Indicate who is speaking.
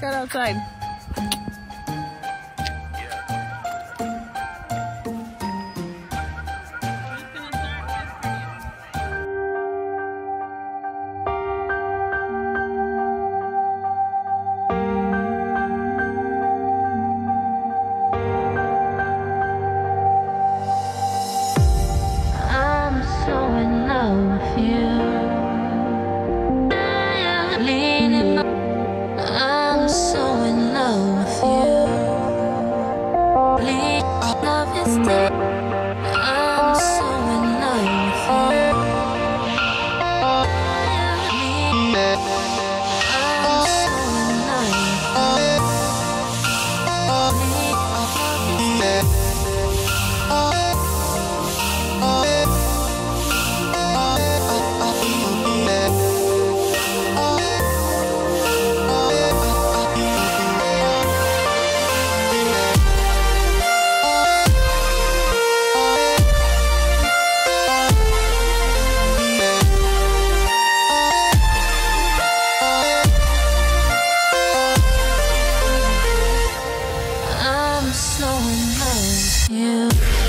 Speaker 1: check out outside.
Speaker 2: Love is dead. going home. Yeah.